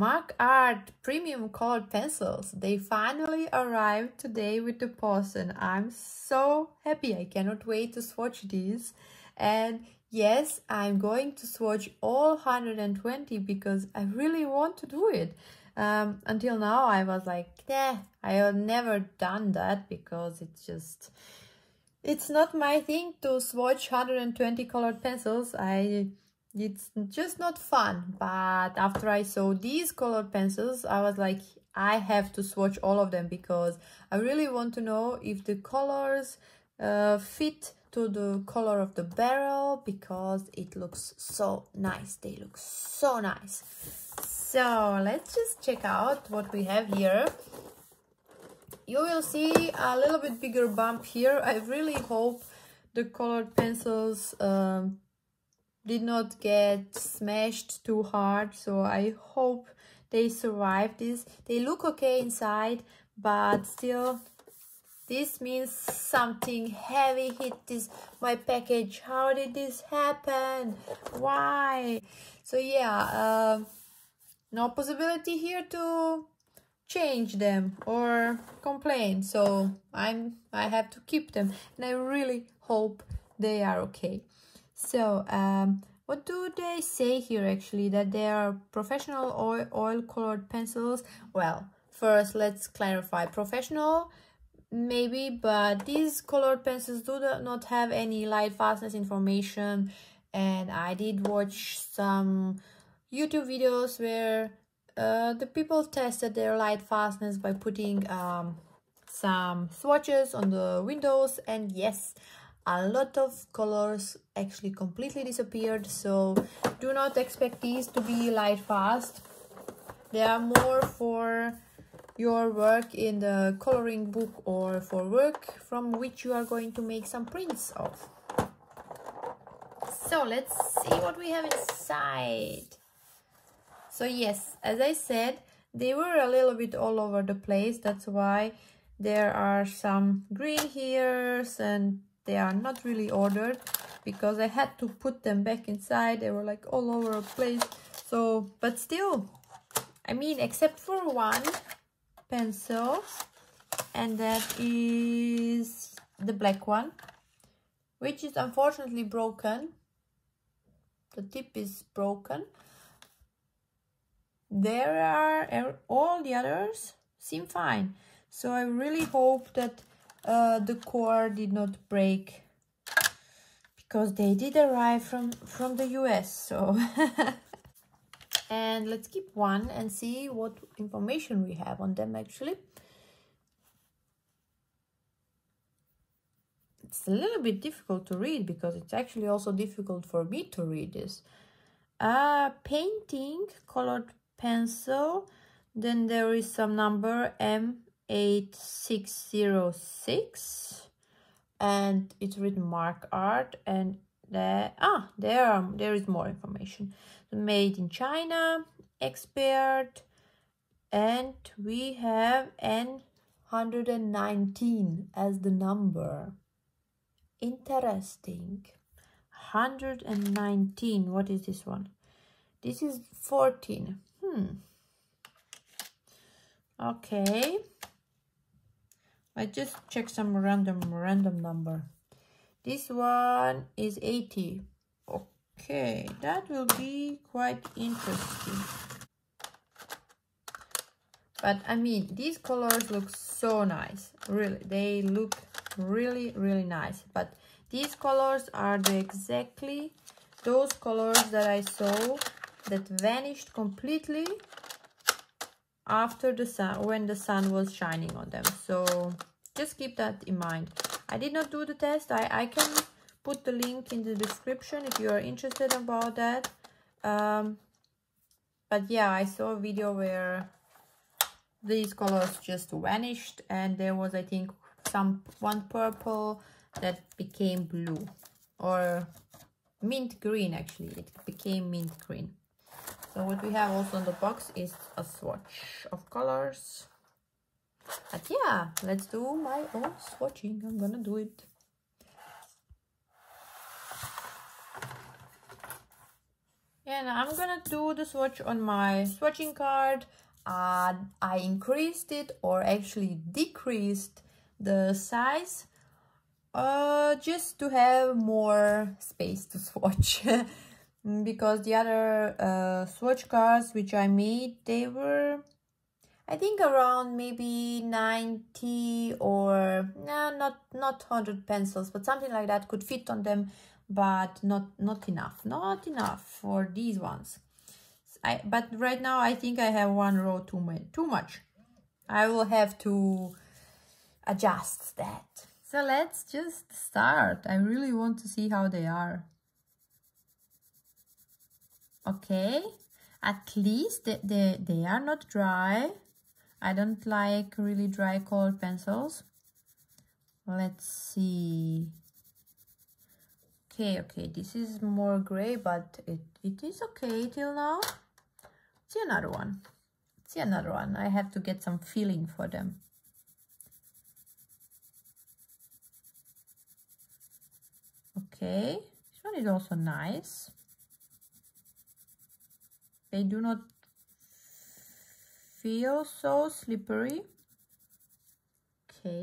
Mark Art Premium Colored Pencils. They finally arrived today with the post and I'm so happy. I cannot wait to swatch these. And yes, I'm going to swatch all 120 because I really want to do it. Um, until now, I was like, yeah, I have never done that because it's just, it's not my thing to swatch 120 colored pencils. I it's just not fun but after i saw these colored pencils i was like i have to swatch all of them because i really want to know if the colors uh, fit to the color of the barrel because it looks so nice. They look so nice. So let's just check out what we have here. You will see a little bit bigger bump here. I really hope the colored pencils um, did not get smashed too hard so I hope they survived this. They look okay inside but still this means something heavy hit this my package. How did this happen? Why? So yeah uh, no possibility here to change them or complain so i'm i have to keep them and i really hope they are okay so, um, what do they say here actually? That they are professional oil, oil colored pencils? Well, first let's clarify. Professional, maybe, but these colored pencils do not have any light fastness information. And I did watch some YouTube videos where uh, the people tested their light fastness by putting um, some swatches on the windows. And yes, a lot of colors actually completely disappeared so do not expect these to be light fast. They are more for your work in the coloring book or for work from which you are going to make some prints of. So let's see what we have inside. So yes as i said they were a little bit all over the place. That's why there are some green here and they are not really ordered because I had to put them back inside. They were like all over the place. So, but still, I mean, except for one pencil, and that is the black one, which is unfortunately broken. The tip is broken. There are er, all the others seem fine. So I really hope that uh, the core did not break because they did arrive from from the US so. And let's keep one and see what information we have on them actually. It's a little bit difficult to read because it's actually also difficult for me to read this. Uh painting colored pencil then there is some number m 8606 and it's written mark art and there ah there are there is more information. Made in china expert and we have n 119 as the number. Interesting. 119 what is this one? This is 14 hmm. Okay I just check some random random number. This one is 80. Okay, that will be quite interesting. But I mean, these colors look so nice. Really, they look really, really nice. But these colors are the exactly those colors that I saw that vanished completely after the sun when the sun was shining on them so just keep that in mind. I did not do the test. I i can put the link in the description if you are interested about that. Um but yeah i saw a video where these colors just vanished and there was i think some one purple that became blue or mint green actually. It became mint green. So what we have also in the box is a swatch of colors but yeah let's do my own swatching. I'm gonna do it. And I'm gonna do the swatch on my swatching card. Uh, I increased it or actually decreased the size uh, just to have more space to swatch. Because the other uh, swatch cards which I made they were I think around maybe 90 or nah, not not 100 pencils but something like that could fit on them but not not enough not enough for these ones. I but right now I think I have one row too much too much. I will have to adjust that. So let's just start. I really want to see how they are. Okay. At least they, they, they are not dry I don't like really dry colored pencils. Let's see. Okay okay this is more gray but it, it is okay till now. See another one. See another one. I have to get some feeling for them. Okay this one is also nice. They do not feel so slippery. Okay.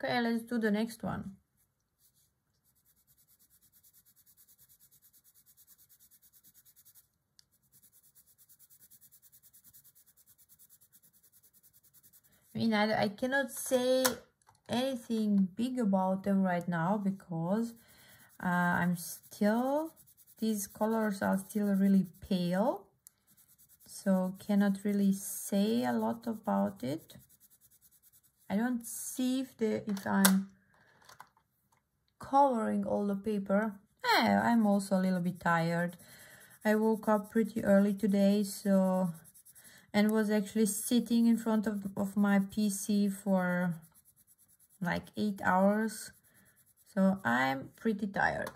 Okay let's do the next one. I mean, I, I cannot say anything big about them right now because uh, I'm still, these colors are still really pale. So cannot really say a lot about it. I don't see if, the, if I'm covering all the paper. Eh, I'm also a little bit tired. I woke up pretty early today, so and was actually sitting in front of, of my PC for like eight hours. So I'm pretty tired.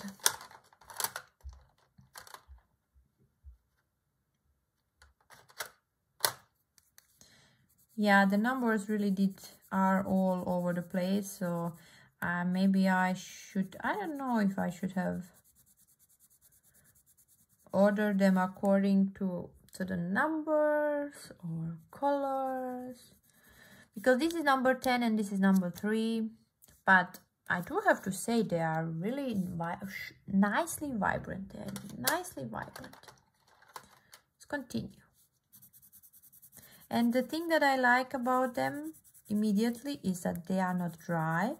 Yeah, the numbers really did are all over the place. So uh, maybe I should, I don't know if I should have ordered them according to to the numbers or colors because this is number 10 and this is number 3 but I do have to say they are really vi nicely vibrant and nicely vibrant let's continue and the thing that I like about them immediately is that they are not dry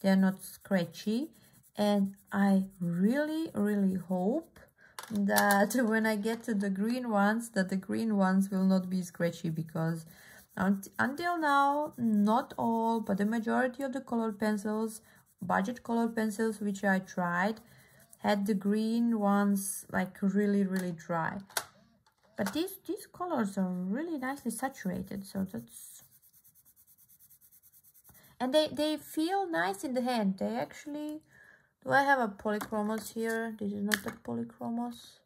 they are not scratchy and I really really hope that when I get to the green ones, that the green ones will not be scratchy because until now, not all, but the majority of the colored pencils, budget colored pencils, which I tried, had the green ones like really, really dry. But these, these colors are really nicely saturated, so that's... And they, they feel nice in the hand. They actually do I have a polychromos here? This is not a polychromos.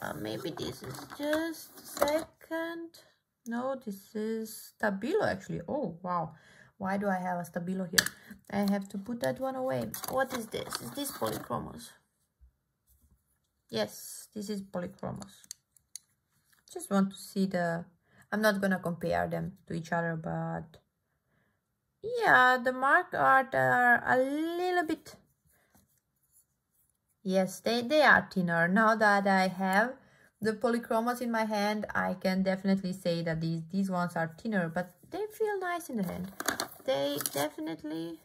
Uh, maybe this is just second. No, this is Stabilo actually. Oh, wow. Why do I have a Stabilo here? I have to put that one away. What is this? Is this polychromos? Yes, this is polychromos. Just want to see the... I'm not gonna compare them to each other, but... Yeah, the mark art are a little bit Yes, they, they are thinner. Now that I have the polychromos in my hand, I can definitely say that these, these ones are thinner, but they feel nice in the hand. They definitely...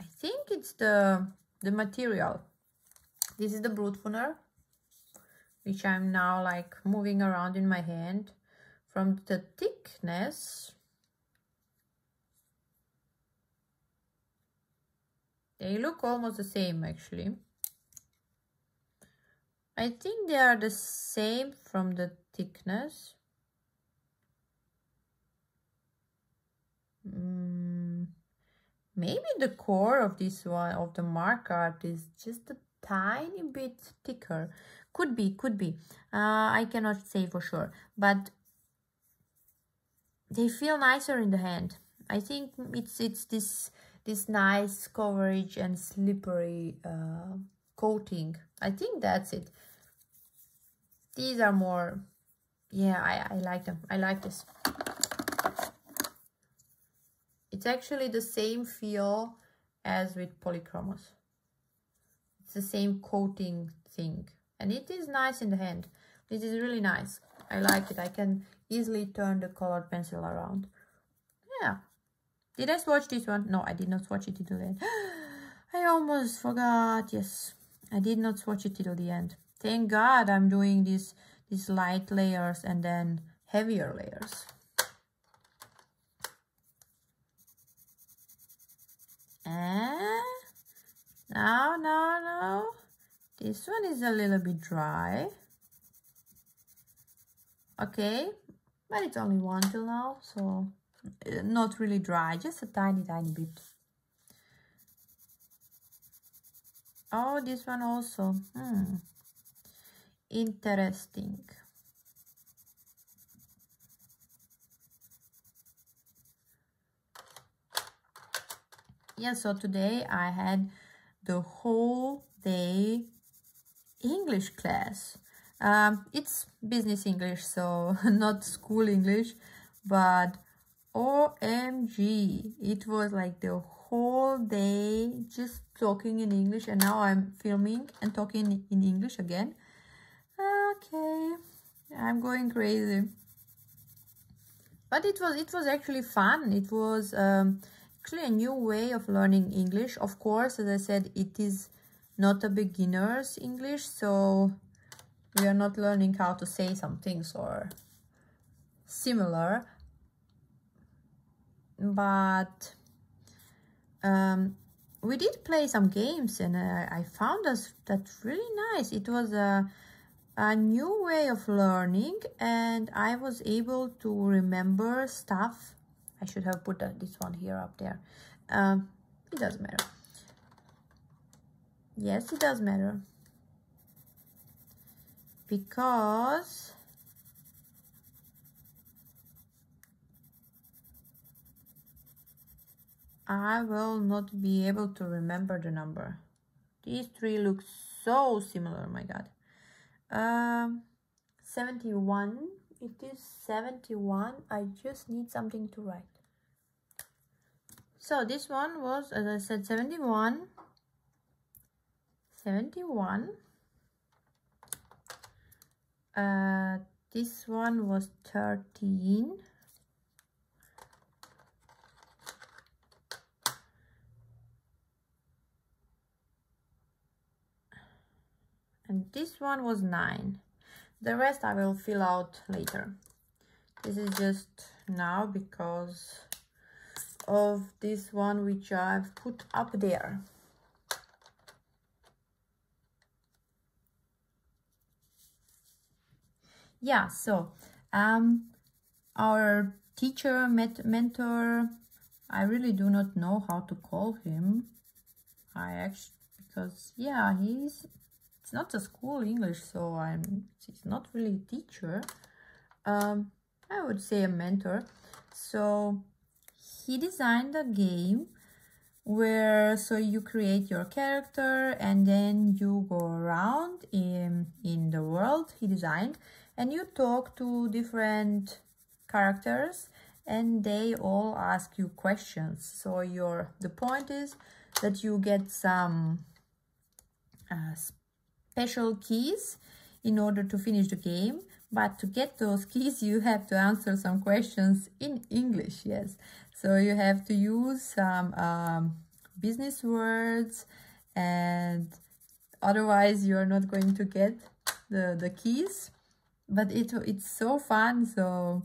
I think it's the, the material. This is the Brutfuner, which I'm now like moving around in my hand. From the thickness, They look almost the same actually. I think they are the same from the thickness. Mm, maybe the core of this one, of the mark art is just a tiny bit thicker. Could be, could be. Uh, I cannot say for sure. But they feel nicer in the hand. I think it's it's this this nice coverage and slippery uh, coating. I think that's it. These are more, yeah, I, I like them. I like this. It's actually the same feel as with polychromos. The same coating thing. And it is nice in the hand. This is really nice. I like it. I can easily turn the colored pencil around. Yeah. Did I swatch this one? No, I did not swatch it till the end. I almost forgot. Yes, I did not swatch it till the end. Thank God I'm doing these, these light layers and then heavier layers. And now, now, now, this one is a little bit dry. Okay, but it's only one till now, so uh, not really dry, just a tiny, tiny bit. Oh, this one also. Hmm. Interesting. Yeah, so today I had the whole day English class. Um, it's business English, so not school English, but OMG, it was like the whole day just talking in English and now I'm filming and talking in English again. Okay, I'm going crazy. But it was it was actually fun. It was um, actually a new way of learning English. Of course, as I said, it is not a beginner's English, so we are not learning how to say some things or similar. But um, we did play some games and uh, I found us that really nice. It was a, a new way of learning and I was able to remember stuff. I should have put that, this one here up there. Um, it doesn't matter yes it does matter because I will not be able to remember the number. These three look so similar, my god. Um, 71. It is 71. I just need something to write. So this one was, as I said, 71. 71 uh, this one was 13 and this one was 9 the rest I will fill out later. This is just now because of this one which I've put up there yeah so um our teacher met mentor i really do not know how to call him. I actually because yeah he's it's not a school english so i'm he's not really a teacher. Um i would say a mentor. So he designed a game where so you create your character and then you go around in in the world he designed and you talk to different characters and they all ask you questions. So your the point is that you get some uh, special keys in order to finish the game but to get those keys you have to answer some questions in english yes. So you have to use some um, business words and otherwise you are not going to get the the keys but it it's so fun so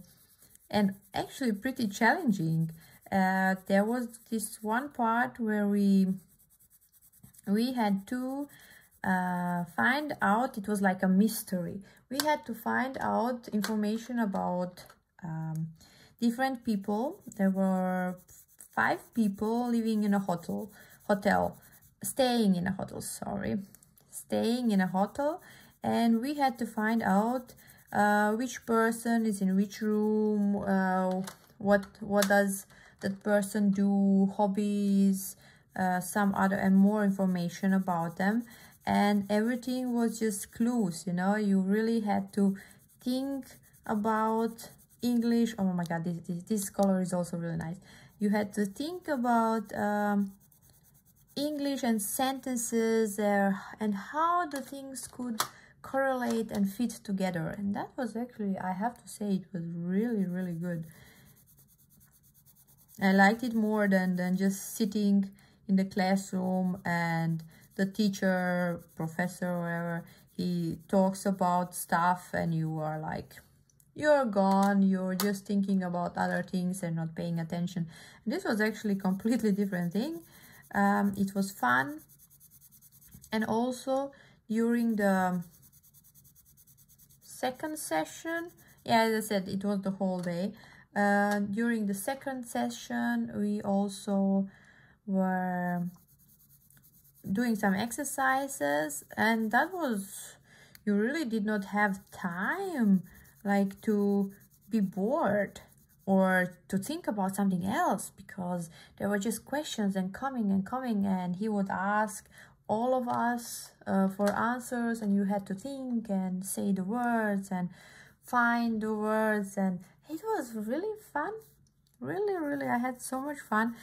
and actually pretty challenging. Uh, there was this one part where we we had to uh, find out it was like a mystery. We had to find out information about um, different people. There were five people living in a hotel hotel staying in a hotel sorry staying in a hotel. And we had to find out uh, which person is in which room, uh, what what does that person do, hobbies, uh, some other and more information about them. And everything was just clues, you know, you really had to think about English. Oh my God, this, this, this color is also really nice. You had to think about um, English and sentences there and how the things could correlate and fit together and that was actually I have to say it was really really good I liked it more than, than just sitting in the classroom and the teacher, professor, whatever, he talks about stuff and you are like, you're gone, you're just thinking about other things and not paying attention. This was actually completely different thing. Um, it was fun. And also during the second session, yeah, as I said, it was the whole day. Uh, during the second session, we also were doing some exercises and that was, you really did not have time like to be bored or to think about something else because there were just questions and coming and coming and he would ask all of us uh, for answers and you had to think and say the words and find the words and it was really fun. Really really i had so much fun.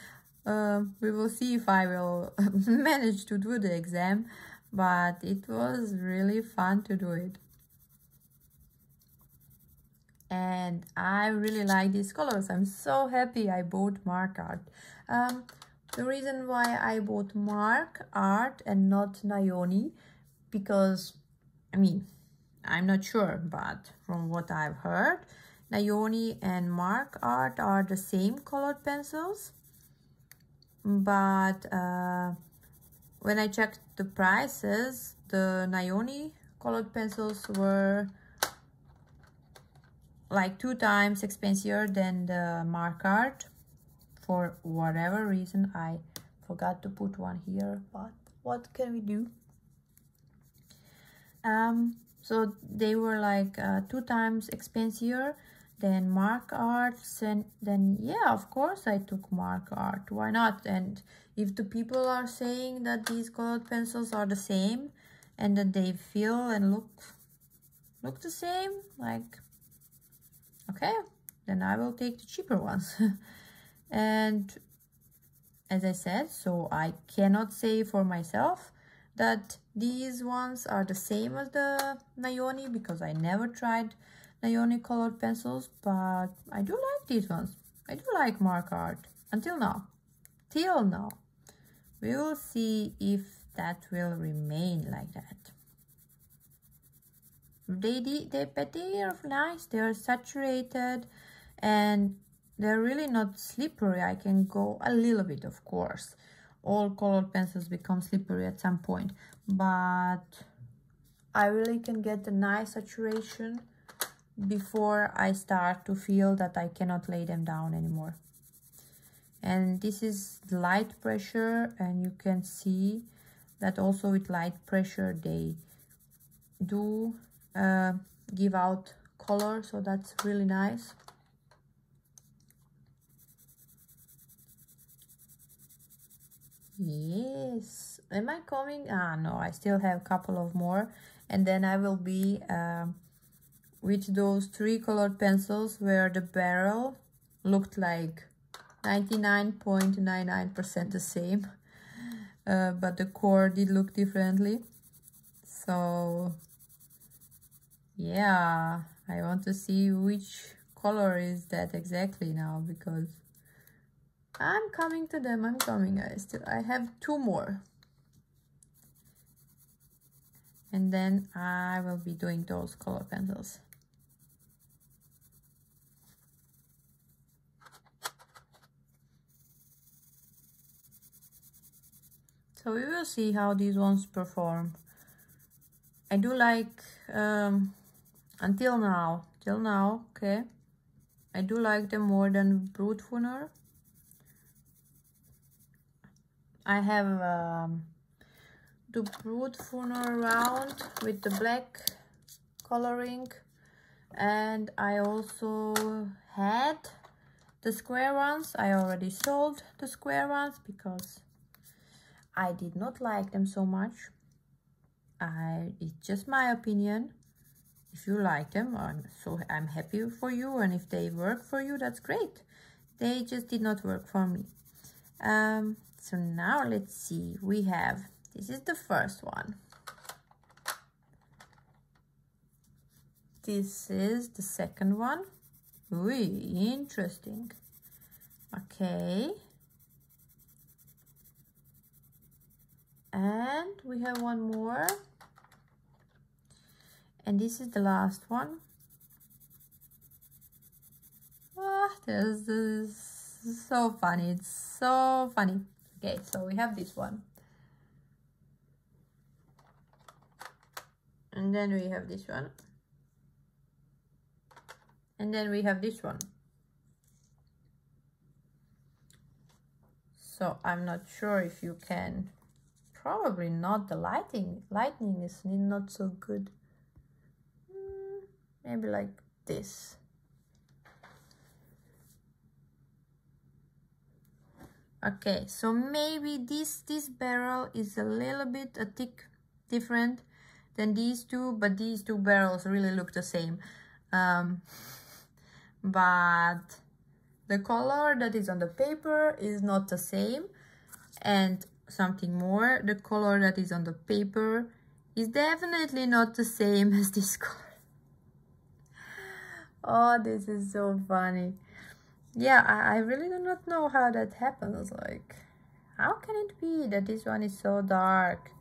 Uh, we will see if i will manage to do the exam but it was really fun to do it. And i really like these colors. I'm so happy i bought mark art um, the reason why i bought mark art and not Nyoni because i mean i'm not sure but from what i've heard Nyoni and Mark Art are the same colored pencils, but uh, when I checked the prices, the Nyoni colored pencils were like two times expensive than the Mark Art. For whatever reason, I forgot to put one here, but what can we do? Um, so they were like uh, two times expensive than mark art and then yeah of course i took mark art why not and if the people are saying that these colored pencils are the same and that they feel and look look the same like okay then i will take the cheaper ones and as i said so i cannot say for myself that these ones are the same as the Nyoni because I never tried Nyoni colored pencils, but I do like these ones. I do like mark art until now. Till now. We will see if that will remain like that. They, they, but they are nice. They are saturated and they're really not slippery. I can go a little bit, of course. All colored pencils become slippery at some point, but I really can get a nice saturation before I start to feel that I cannot lay them down anymore. And this is light pressure and you can see that also with light pressure they do uh, give out color so that's really nice. Yes, am I coming? Ah, no, I still have a couple of more. And then I will be uh, with those three colored pencils where the barrel looked like 99.99% the same uh, but the core did look differently. So yeah I want to see which color is that exactly now because I'm coming to them. I'm coming I still I have two more. And then I will be doing those color pencils. So we will see how these ones perform. I do like um, until now till now okay? I do like them more than Brutfuner I have um, the Brutfuner round with the black coloring and I also had The square ones, I already sold the square ones because I did not like them so much. I, it's just my opinion. If you like them, I'm so I'm happy for you, and if they work for you, that's great. They just did not work for me. Um, so now let's see. We have this is the first one. This is the second one. Ooh, interesting. Okay. And we have one more. And this is the last one. Ah, this is so funny. It's so funny. Okay, so we have this one. And then we have this one. And then we have this one. So I'm not sure if you can. Probably not. The lighting lightning is not so good. Hmm, maybe like this okay so maybe this this barrel is a little bit a tick different than these two but these two barrels really look the same. Um, but the color that is on the paper is not the same and something more the color that is on the paper is definitely not the same as this color. Oh this is so funny yeah I, I really do not know how that happens like how can it be that this one is so dark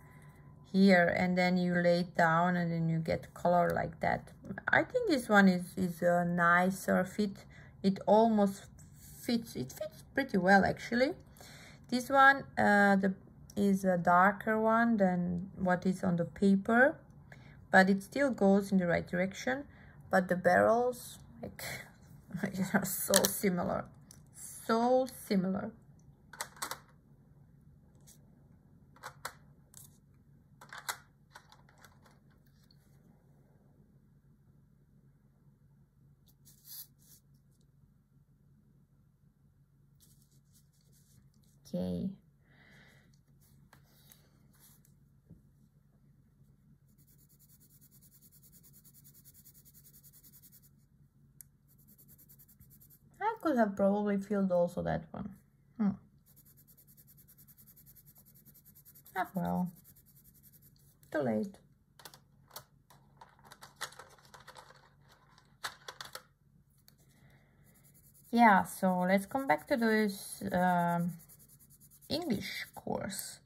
here and then you lay it down and then you get color like that? I think this one is is a nicer fit. It almost fits it fits pretty well actually. This one uh, the is a darker one than what is on the paper but it still goes in the right direction. But the barrels like are so similar. So similar. Okay I could have probably filled also that one. Hmm. Ah, well. Too late. Yeah, so let's come back to this um, English course.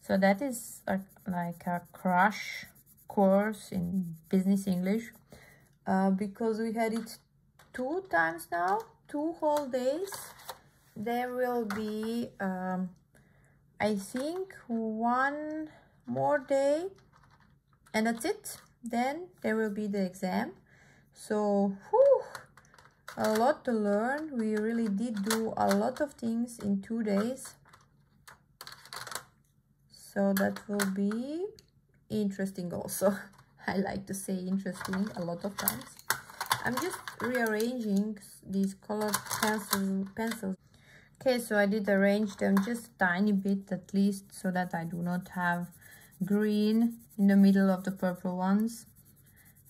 So that is a, like a crash course in business English uh, because we had it two times now, two whole days. There will be, um, I think, one more day and that's it. Then there will be the exam. So, whew, a lot to learn. We really did do a lot of things in two days so that will be interesting also I like to say interesting a lot of times I'm just rearranging these colored pencils pencils. Okay so I did arrange them just a tiny bit at least so that I do not have green in the middle of the purple ones.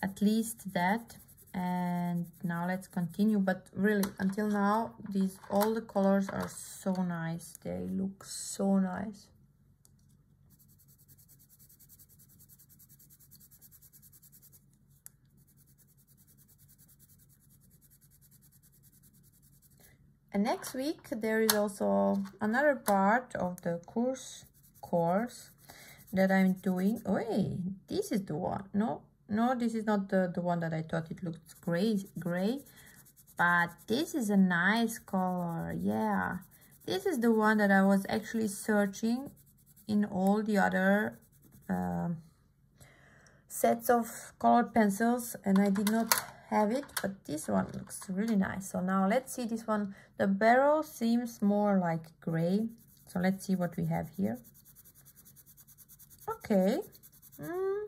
At least that. And now let's continue. But really until now these all the colors are so nice. They look so nice And next week there is also another part of the course course that I'm doing. Hey, this is the one. No, no, this is not the, the one that I thought it looked gray, gray. But this is a nice color. Yeah, this is the one that I was actually searching in all the other uh, sets of colored pencils and I did not have it but this one looks really nice. So now let's see this one. The barrel seems more like gray. So let's see what we have here. Okay. Mm,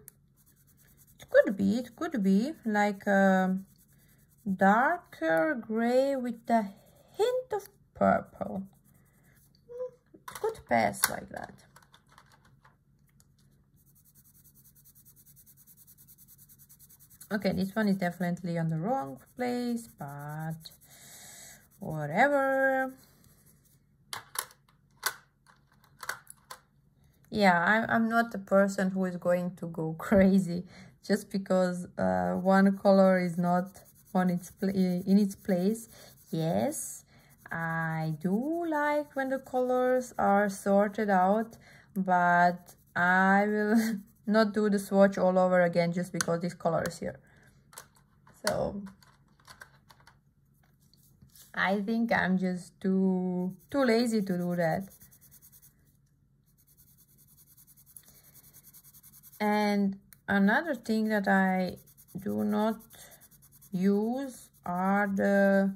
it could be it could be like a darker gray with a hint of purple. It could pass like that. Okay, this one is definitely on the wrong place, but whatever. Yeah, I'm, I'm not the person who is going to go crazy just because uh, one color is not on its in its place. Yes, I do like when the colors are sorted out, but I will not do the swatch all over again just because this color is here. So I think I'm just too too lazy to do that. And another thing that I do not use are the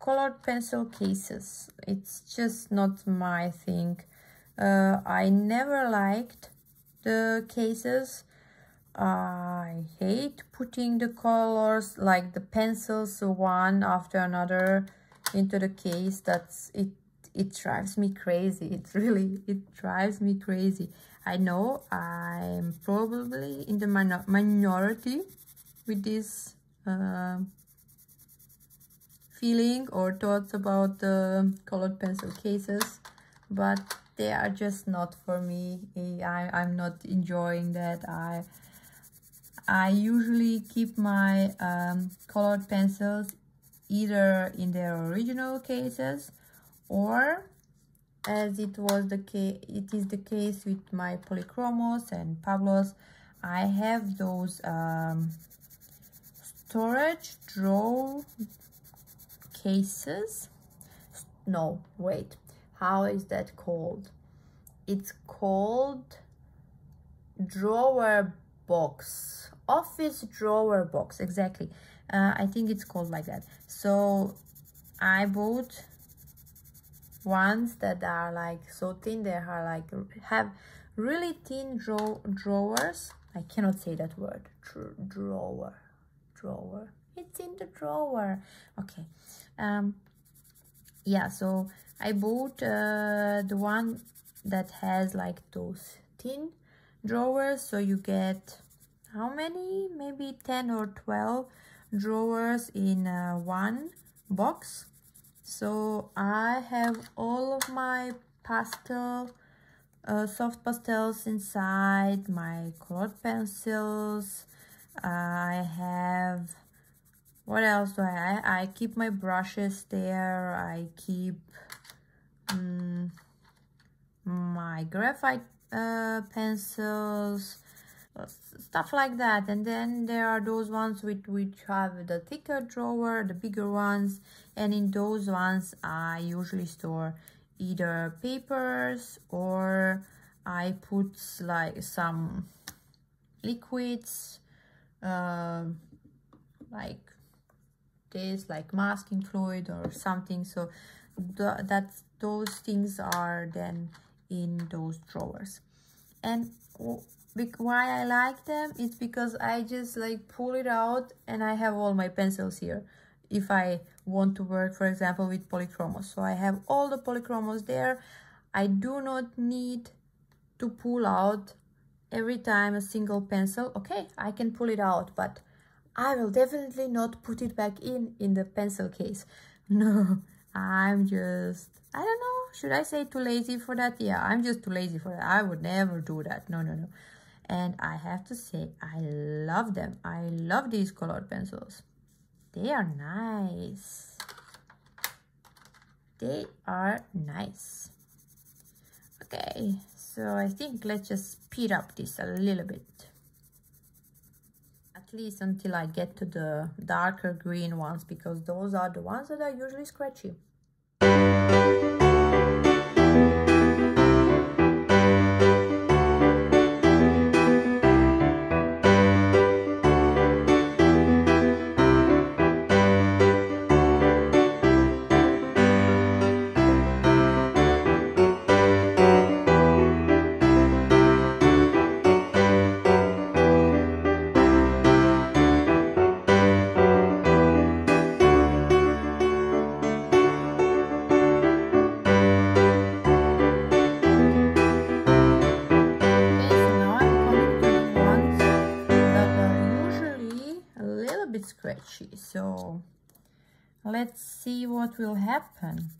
colored pencil cases. It's just not my thing. Uh, I never liked the cases. I hate putting the colors like the pencils one after another into the case. That's it. It drives me crazy. It really it drives me crazy. I know I'm probably in the minor minority with this uh, feeling or thoughts about the colored pencil cases, but they are just not for me. I, i'm not enjoying that. I i usually keep my um, colored pencils either in their original cases or as it was the case it is the case with my polychromos and pablos i have those um, storage drawer cases. No wait how is that called? It's called drawer box. Office drawer box exactly. Uh, i think it's called like that. So i bought ones that are like so thin they are like have really thin draw drawers. I cannot say that word. Drawer drawer. It's in the drawer. Okay. Um yeah so I bought uh, the one that has like those thin drawers. So you get how many? Maybe 10 or 12 drawers in uh, one box. So I have all of my pastel uh, soft pastels inside my colored pencils. I have what else do I I keep my brushes there. I keep um, my graphite uh, pencils uh, stuff like that. And then there are those ones with which have the thicker drawer the bigger ones. And in those ones i usually store either papers or i put like some liquids uh, like this like masking fluid or something. So the, that's those things are then in those drawers. And why I like them is because I just like pull it out and I have all my pencils here if I want to work for example with polychromos. So I have all the polychromos there. I do not need to pull out every time a single pencil. Okay I can pull it out but I will definitely not put it back in in the pencil case. No I'm just, I don't know, should I say too lazy for that? Yeah, I'm just too lazy for that. I would never do that. No, no, no. And I have to say, I love them. I love these colored pencils. They are nice. They are nice. Okay, so I think let's just speed up this a little bit. At least until I get to the darker green ones because those are the ones that are usually scratchy. So let's see what will happen.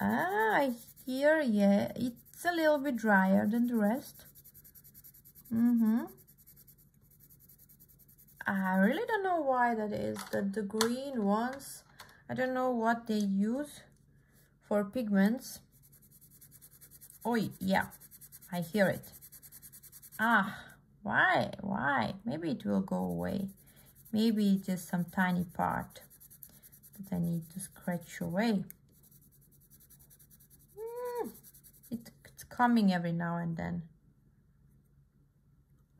Ah, I hear, yeah, it's a little bit drier than the rest. Mm-hmm. I really don't know why that is, that the green ones, I don't know what they use for pigments. Oh, yeah, I hear it. Ah, why, why? Maybe it will go away. Maybe just some tiny part that I need to scratch away. Mm, it, it's coming every now and then.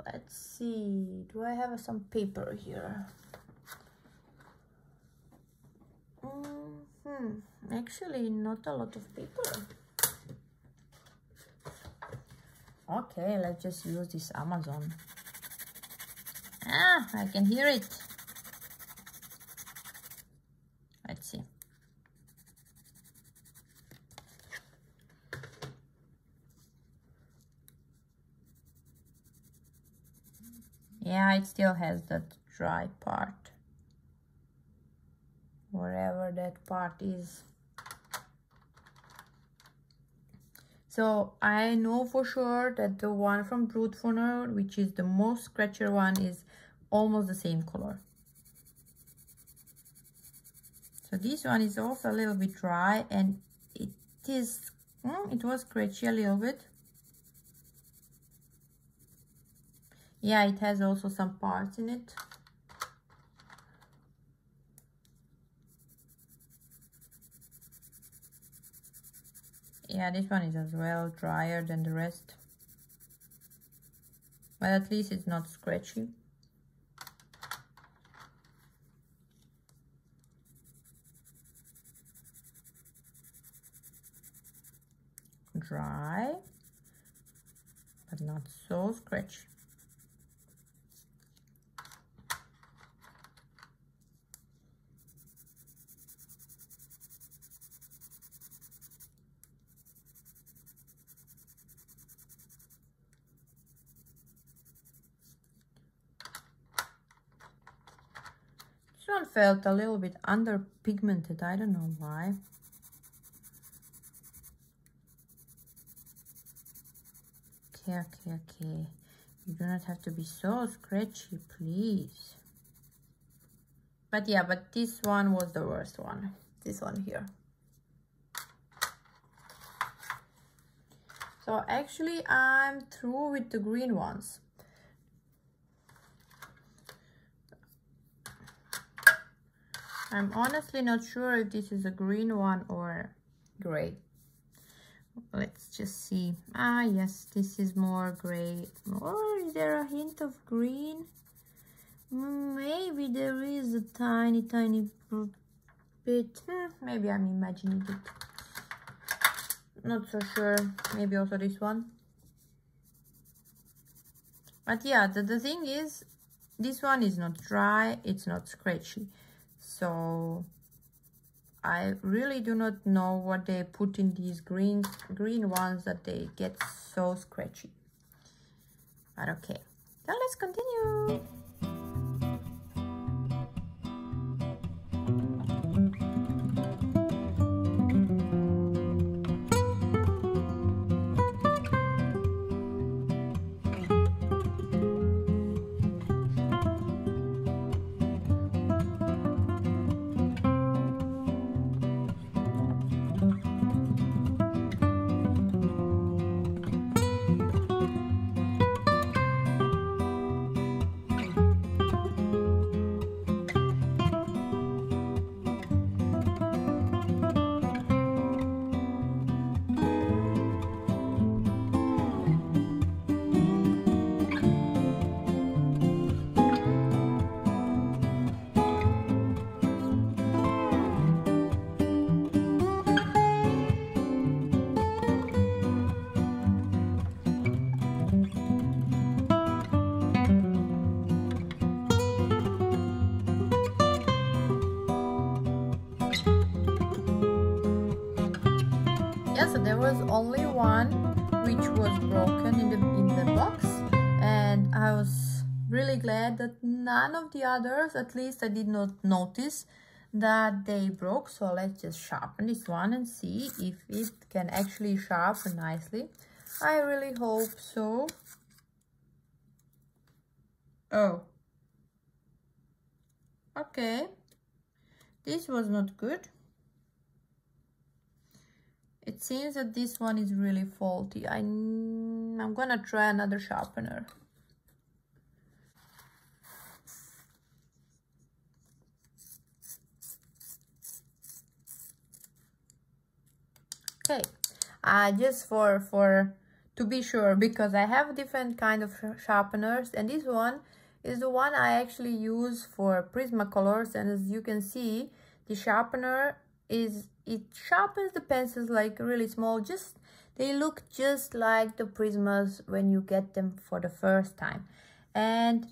Let's see, do I have some paper here? Mm hmm, actually not a lot of paper. Okay, let's just use this Amazon. Ah, I can hear it. Let's see. Yeah, it still has that dry part. Wherever that part is. So I know for sure that the one from Brute which is the most scratcher one, is almost the same color. So this one is also a little bit dry and it is, mm, it was scratchy a little bit. Yeah, it has also some parts in it. yeah this one is as well drier than the rest but at least it's not scratchy dry but not so scratchy one felt a little bit under pigmented. I don't know why. Okay, okay, okay. You do not have to be so scratchy, please. But yeah, but this one was the worst one. This one here. So actually I'm through with the green ones. I'm honestly not sure if this is a green one or gray. Let's just see. Ah, yes, this is more gray. Or is there a hint of green? Maybe there is a tiny, tiny bit. Hmm, maybe I'm imagining it. Not so sure. Maybe also this one. But yeah, the, the thing is, this one is not dry. It's not scratchy so I really do not know what they put in these green green ones that they get so scratchy. But okay. Now let's continue really glad that none of the others, at least I did not notice that they broke. So let's just sharpen this one and see if it can actually sharpen nicely. I really hope so. Oh. Okay. This was not good. It seems that this one is really faulty. I, I'm gonna try another sharpener. Okay, uh, just for for to be sure because I have different kind of sharpeners and this one is the one I actually use for Prismacolors and as you can see the sharpener is it sharpens the pencils like really small just they look just like the prismas when you get them for the first time. And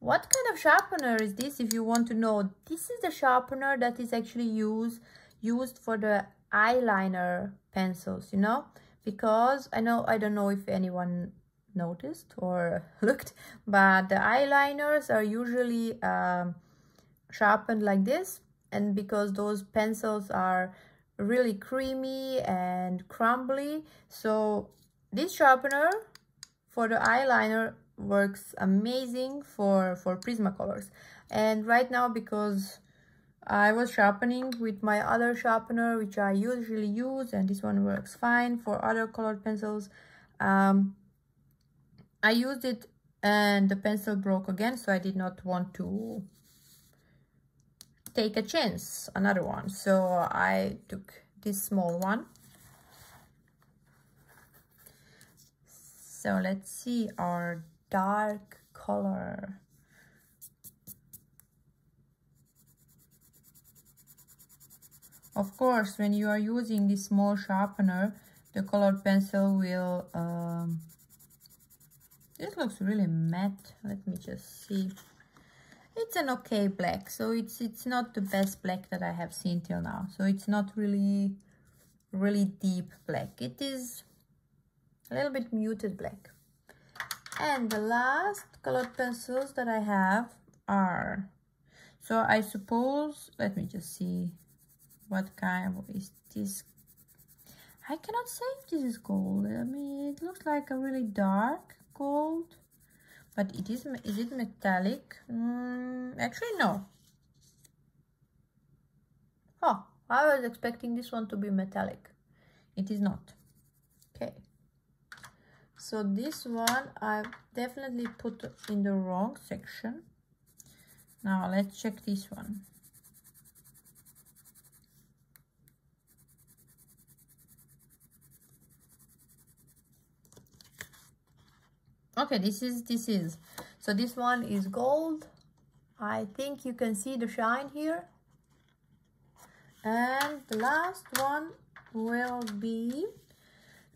what kind of sharpener is this if you want to know? This is the sharpener that is actually used used for the eyeliner pencils you know? Because i know i don't know if anyone noticed or looked but the eyeliners are usually um, sharpened like this. And because those pencils are really creamy and crumbly so this sharpener for the eyeliner works amazing for for prismacolors. And right now because I was sharpening with my other sharpener which I usually use and this one works fine for other colored pencils. Um, I used it and the pencil broke again so I did not want to take a chance another one. So I took this small one. So let's see our dark color of course when you are using this small sharpener the colored pencil will um, this looks really matte. Let me just see. It's an okay black so it's it's not the best black that i have seen till now. So it's not really really deep black. It is a little bit muted black. And the last colored pencils that i have are so i suppose let me just see what kind of is this? I cannot say if this is gold. I mean it looks like a really dark gold but it is is it metallic? Mm, actually no. Oh i was expecting this one to be metallic. It is not. Okay. So this one I've definitely put in the wrong section. Now let's check this one okay this is this is. So this one is gold. I think you can see the shine here. And the last one will be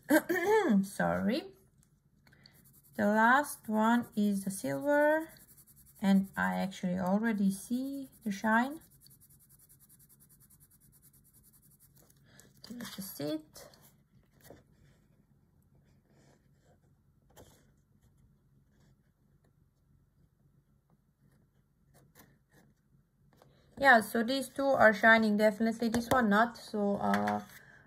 sorry. The last one is the silver. And i actually already see the shine. Let's just see it yeah so these two are shining definitely. This one not so uh,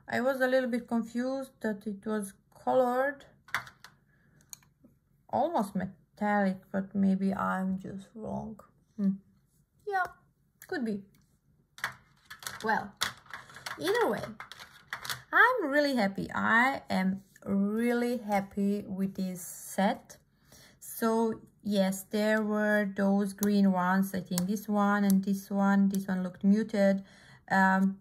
I was a little bit confused that it was colored. Almost metallic but maybe I'm just wrong. Hmm. yeah could be. Well either way I'm really happy. I am really happy with this set. So yes there were those green ones. I think this one and this one. This one looked muted. Um,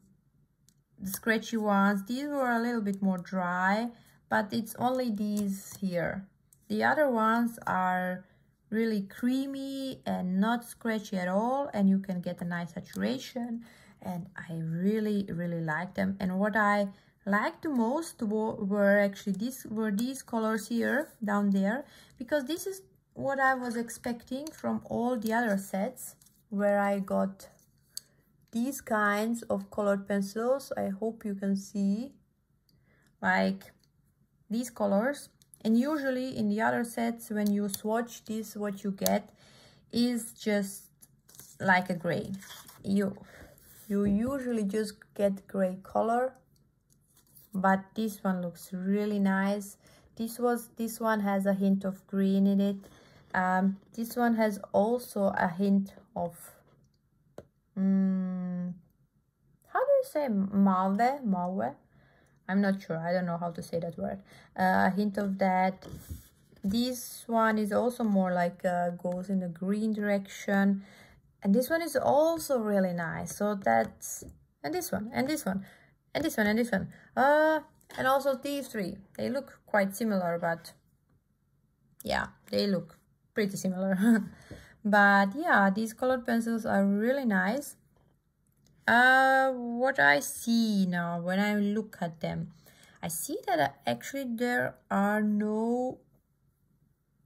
the scratchy ones these were a little bit more dry but it's only these here. The other ones are really creamy and not scratchy at all and you can get a nice saturation and i really really like them. And what i liked the most were actually these were these colors here down there because this is what I was expecting from all the other sets where I got these kinds of colored pencils. I hope you can see like these colors. And usually in the other sets when you swatch this what you get is just like a gray. You you usually just get gray color but this one looks really nice. This was this one has a hint of green in it um, this one has also a hint of um, how do you say mauve mauve i'm not sure. I don't know how to say that word. Uh, a hint of that. This one is also more like uh, goes in the green direction. And this one is also really nice. So that's and this one and this one and this one and this one. Uh and also these three. They look quite similar but yeah they look pretty similar. But yeah these colored pencils are really nice. Uh what i see now when i look at them i see that actually there are no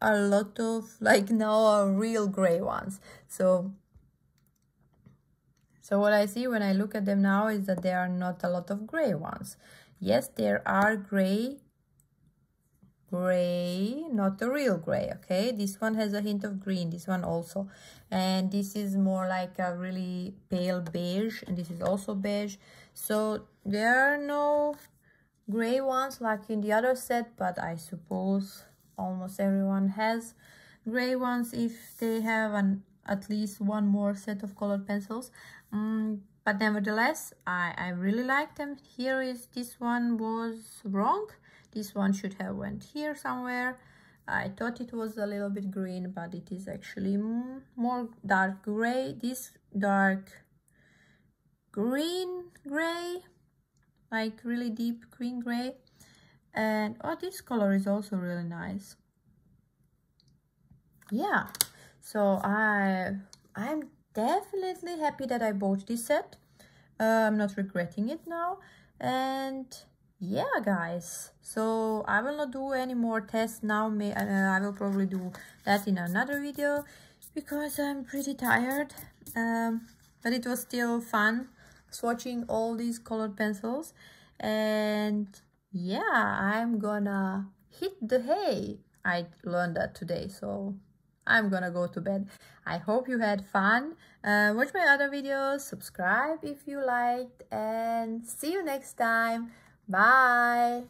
a lot of like no real gray ones. So so what I see when I look at them now is that there are not a lot of gray ones. Yes, there are gray, gray, not the real gray, okay? This one has a hint of green, this one also. And this is more like a really pale beige, and this is also beige. So there are no gray ones like in the other set, but I suppose almost everyone has gray ones if they have an at least one more set of colored pencils mm, but nevertheless I, I really like them here is this one was wrong this one should have went here somewhere. I thought it was a little bit green but it is actually more dark gray. This dark green gray like really deep green gray. And oh this color is also really nice. Yeah so i i'm definitely happy that i bought this set. Uh, i'm not regretting it now. And yeah guys so i will not do any more tests now may uh, i will probably do that in another video because i'm pretty tired um, but it was still fun swatching all these colored pencils and yeah i'm gonna hit the hay i learned that today so I'm gonna go to bed. I hope you had fun. Uh, watch my other videos, subscribe if you liked, and see you next time. Bye!